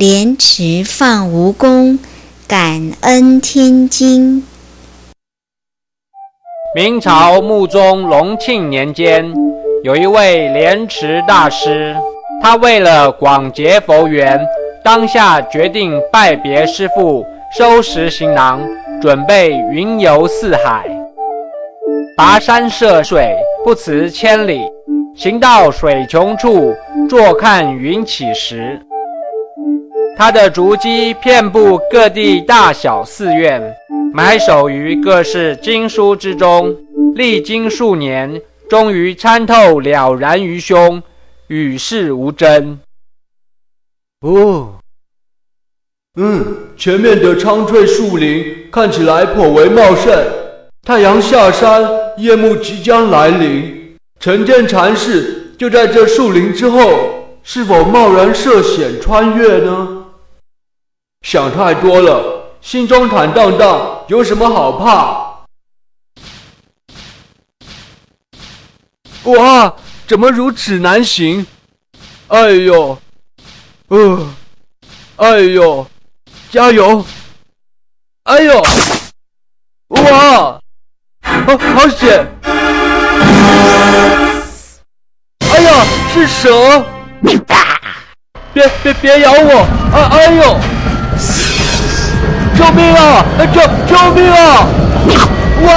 莲池放蜈蚣，感恩天经。明朝穆宗隆庆年间，有一位莲池大师，他为了广结佛缘，当下决定拜别师父，收拾行囊，准备云游四海。跋山涉水，不辞千里，行到水穷处，坐看云起时。他的足迹遍布各地大小寺院。埋首于各式经书之中，历经数年，终于参透了然于胸，与世无争。哦，嗯，前面的苍翠树林看起来颇为茂盛。太阳下山，夜幕即将来临。成天禅师就在这树林之后，是否贸然涉险穿越呢？想太多了。心中坦荡荡，有什么好怕？哇，怎么如此难行？哎呦，呃，哎呦，加油！哎呦，哇，好好险！哎呀，是蛇！别别别咬我！啊，哎呦！救救命啊！救救命啊！哇！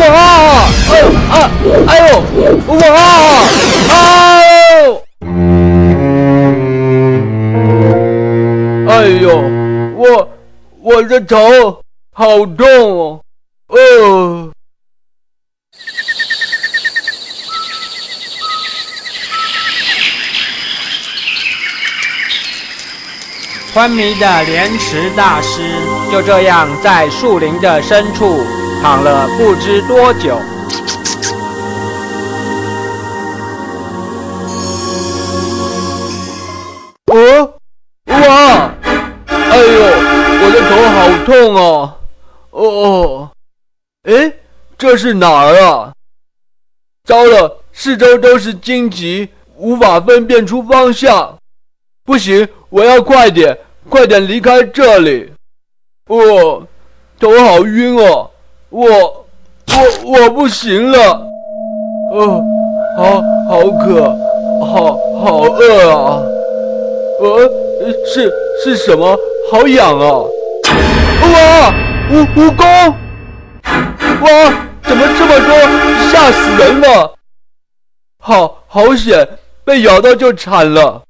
哇！哎呦啊！哎呦！哇！啊！哎呦！我我的头好痛哦！哦。昏迷的莲池大师就这样在树林的深处躺了不知多久。哦，哇！哎呦，我的头好痛哦！哦，哎，这是哪儿啊？糟了，四周都是荆棘，无法分辨出方向。不行，我要快点。快点离开这里！我头好晕哦，我我我不行了，哦，好好渴，好好饿啊！呃，是是什么？好痒啊！哇，蜈蜈蚣！哇，怎么这么多？吓死人了！好好险，被咬到就惨了。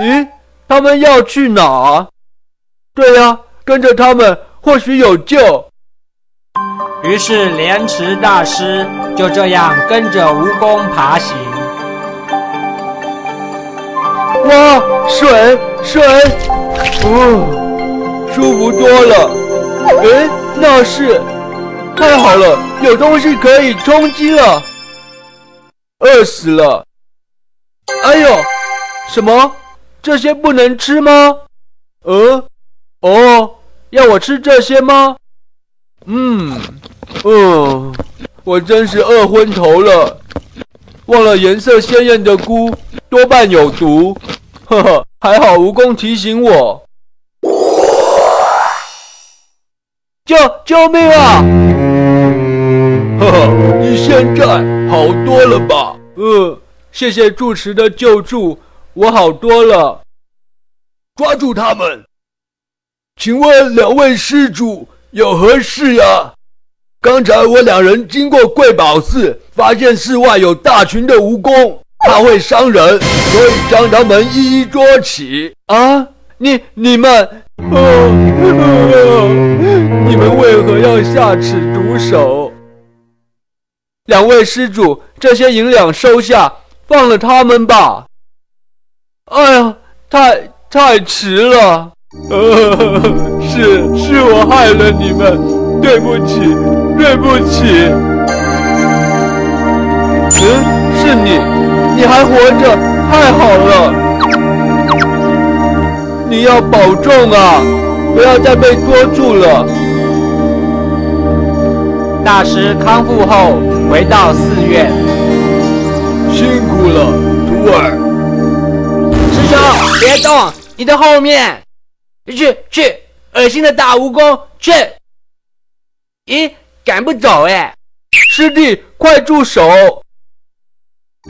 咦？他们要去哪？对呀，跟着他们或许有救。于是莲池大师就这样跟着蜈蚣爬行。哇，水水，哦，舒服多了。哎，那是，太好了，有东西可以充饥了。饿死了。哎呦，什么？这些不能吃吗？呃，哦，要我吃这些吗？嗯，嗯，我真是饿昏头了，忘了颜色鲜艳的菇多半有毒。呵呵，还好蜈蚣提醒我。救救命啊！呵呵，你现在好多了吧？呃，谢谢住持的救助。我好多了，抓住他们！请问两位施主有何事呀？刚才我两人经过贵宝寺，发现寺外有大群的蜈蚣，它会伤人，所以将他们一一捉起。啊，你你们，你们为何要下此毒手？两位施主，这些银两收下，放了他们吧。哎呀，太太迟了！呃，是是我害了你们，对不起，对不起。嗯，是你，你还活着，太好了！你要保重啊，不要再被捉住了。大师康复后回到寺院，辛苦了，徒儿。别动，你的后面，去去，恶心的大蜈蚣，去！咦，赶不走哎！师弟，快住手！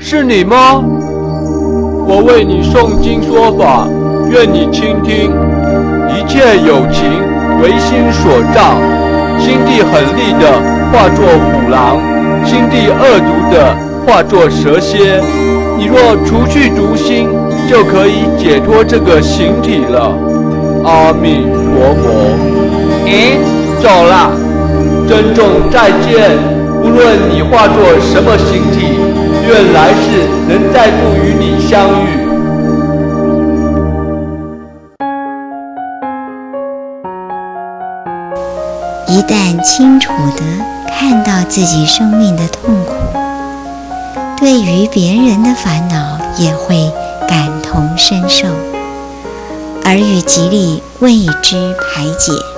是你吗？我为你诵经说法，愿你倾听。一切有情唯心所造，心地狠厉的化作虎狼，心地恶毒的化作蛇蝎。你若除去毒心，就可以解脱这个形体了。阿弥陀佛。咦，走了，珍重再见。无论你化作什么形体，愿来世能再度与你相遇。一旦清楚地看到自己生命的痛苦，对于别人的烦恼也会感同身受，而与吉利为之排解。